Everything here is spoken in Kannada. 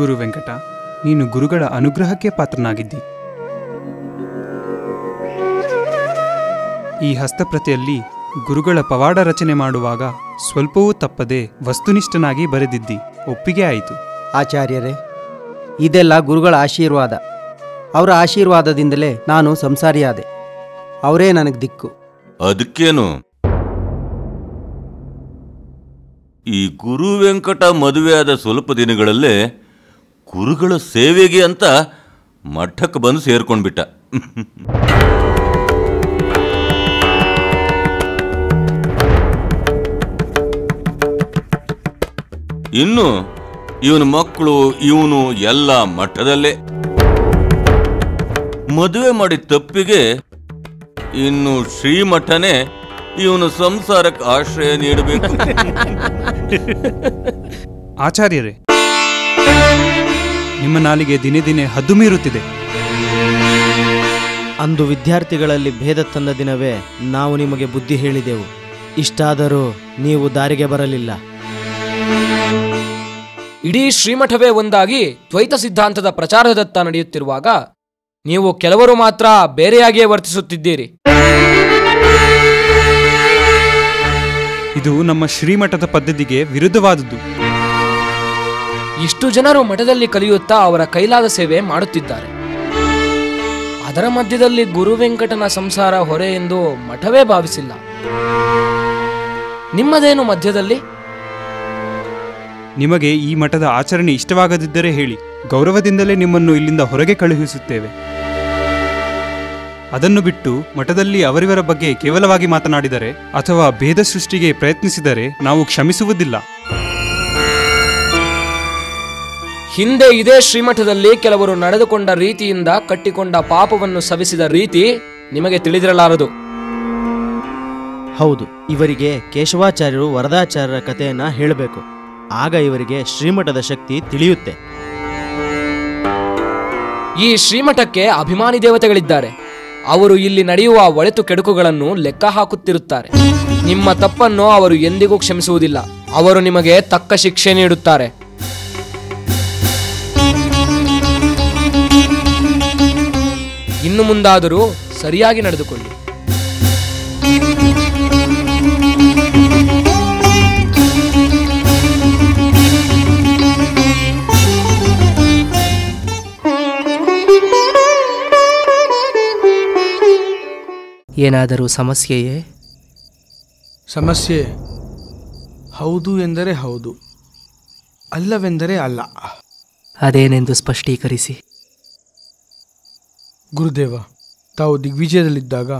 ಗುರು ವೆಂಕಟ ನೀನು ಗುರುಗಳ ಅನುಗ್ರಹಕ್ಕೆ ಪಾತ್ರನಾಗಿದ್ದಿ. ಈ ಹಸ್ತಪ್ರತಿಯಲ್ಲಿ ಗುರುಗಳ ಪವಾಡ ರಚನೆ ಮಾಡುವಾಗ ಸ್ವಲ್ಪವೂ ತಪ್ಪದೆ ವಸ್ತುನಿಷ್ಠನಾಗಿ ಬರೆದಿದ್ದಿ. ಒಪ್ಪಿಗೆ ಆಯಿತು. ಆಚಾರ್ಯರೇ ಇದೆಲ್ಲ ಗುರುಗಳ ಆಶೀರ್ವಾದ. ಅವರ ಆಶೀರ್ವಾದದಿಂದಲೇ ನಾನು ಸಂಸಾರಿಯಾದೆ. ಅವರೇ ನನಗೆ ದಿಕ್ಕು. ಅದಕ್ಕೇನು? ಈ ಗುರು ವೆಂಕಟ ಮದುವೆಯಾದ ಸ್ವಲ್ಪ ದಿನಗಳಲ್ಲೇ ಗುರುಗಳ ಸೇವೆಗೆ ಅಂತ ಮಠಕ್ಕೆ ಬಂದು ಸೇರ್ಕೊಂಡ್ಬಿಟ್ಟ. ಇನ್ನು ಇವನ ಮಕ್ಕಳು, ಇವನು ಎಲ್ಲ ಮಠದಲ್ಲೇ. ಮದುವೆ ಮಾಡಿ ತಪ್ಪಿಗೆ ಇನ್ನು ಶ್ರೀಮಠನೇ ಇವನು ಸಂಸಾರಕ್ಕೆ ಆಶ್ರಯ ನೀಡಬೇಕು. ಆಚಾರ್ಯರೇ. ನಿಮ್ಮ ನಾಲಿಗೆ ದಿನೇ ದಿನೇ ಹದ್ದು ಮೀರುತ್ತಿದೆ ಅಂದು ವಿದ್ಯಾರ್ಥಿಗಳಲ್ಲಿ ಭೇದ ತಂದ ದಿನವೇ ನಾವು ನಿಮಗೆ ಬುದ್ಧಿ ಹೇಳಿದೆವು. ಇಷ್ಟಾದರೂ ನೀವು ದಾರಿಗೆ ಬರಲಿಲ್ಲ. ಇಡೀ ಶ್ರೀಮಠವೇ ಒಂದಾಗಿ ದ್ವೈತ ಸಿದ್ಧಾಂತದ ಪ್ರಚಾರದತ್ತ ನಡೆಯುತ್ತಿರುವಾಗ ನೀವು ಕೆಲವರು ಮಾತ್ರ ಬೇರೆಯಾಗಿಯೇ ವರ್ತಿಸುತ್ತಿದ್ದೀರಿ. ಇದು ನಮ್ಮ ಶ್ರೀಮಠದ ಪದ್ಧತಿಗೆ ವಿರುದ್ಧವಾದದ್ದು. ಇಷ್ಟು ಜನರು ಮಠದಲ್ಲಿ ಕಲಿಯುತ್ತಾ ಅವರ ಕೈಲಾದ ಸೇವೆ ಮಾಡುತ್ತಿದ್ದಾರೆ. ಅದರ ಮಧ್ಯದಲ್ಲಿ ಗುರು ವೆಂಕಟನ ಸಂಸಾರ ಹೊರೆ ಎಂದು ಮಠವೇ ಭಾವಿಸಿಲ್ಲ. ನಿಮ್ಮದೇನು ಮಧ್ಯದಲ್ಲಿ? ನಿಮಗೆ ಈ ಮಠದ ಆಚರಣೆ ಇಷ್ಟವಾಗದಿದ್ದರೆ ಹೇಳಿ, ಗೌರವದಿಂದಲೇ ನಿಮ್ಮನ್ನು ಇಲ್ಲಿಂದ ಹೊರಗೆ ಕಳುಹಿಸುತ್ತೇವೆ. ಅದನ್ನು ಬಿಟ್ಟು ಮಠದಲ್ಲಿ ಅವರಿವರ ಬಗ್ಗೆ ಕೇವಲವಾಗಿ ಮಾತನಾಡಿದರೆ ಅಥವಾ ಭೇದ ಸೃಷ್ಟಿಗೆ ಪ್ರಯತ್ನಿಸಿದರೆ ನಾವು ಕ್ಷಮಿಸುವುದಿಲ್ಲ. ಹಿಂದೆ ಇದೇ ಶ್ರೀಮಠದಲ್ಲಿ ಕೆಲವರು ನಡೆದುಕೊಂಡ ರೀತಿಯಿಂದ ಕಟ್ಟಿಕೊಂಡ ಪಾಪವನ್ನು ಸವಿಸಿದ ರೀತಿ ನಿಮಗೆ ತಿಳಿದಿರಲಾರದು. ಹೌದು ಇವರಿಗೆ ಕೇಶವಾಚಾರ್ಯರು ವರದಾಚಾರ್ಯರ ಕಥೆಯನ್ನ ಹೇಳಬೇಕು. ಆಗ ಇವರಿಗೆ ಶ್ರೀಮಠದ ಶಕ್ತಿ ತಿಳಿಯುತ್ತೆ. ಈ ಶ್ರೀಮಠಕ್ಕೆ ಅಭಿಮಾನಿ ದೇವತೆಗಳಿದ್ದಾರೆ. ಅವರು ಇಲ್ಲಿ ನಡೆಯುವ ಒಳೆತು ಕೆಡುಕುಗಳನ್ನು ಲೆಕ್ಕ ಹಾಕುತ್ತಿರುತ್ತಾರೆ. ನಿಮ್ಮ ತಪ್ಪನ್ನು ಅವರು ಎಂದಿಗೂ ಕ್ಷಮಿಸುವುದಿಲ್ಲ. ಅವರು ನಿಮಗೆ ತಕ್ಕ ಶಿಕ್ಷೆ ನೀಡುತ್ತಾರೆ. ಇನ್ನು ಮುಂದಾದರೂ ಸರಿಯಾಗಿ ನಡೆದುಕೊಳ್ಳಿ. ಏನಾದರೂ ಸಮಸ್ಯೆಯೇ? ಸಮಸ್ಯೆ ಹೌದು ಎಂದರೆ ಹೌದು ಅಲ್ಲವೆಂದರೆ ಅಲ್ಲ. ಅದೇನೆಂದು ಸ್ಪಷ್ಟೀಕರಿಸಿ. ಗುರುದೇವ ತಾವು ದಿಗ್ವಿಜಯದಲ್ಲಿದ್ದಾಗ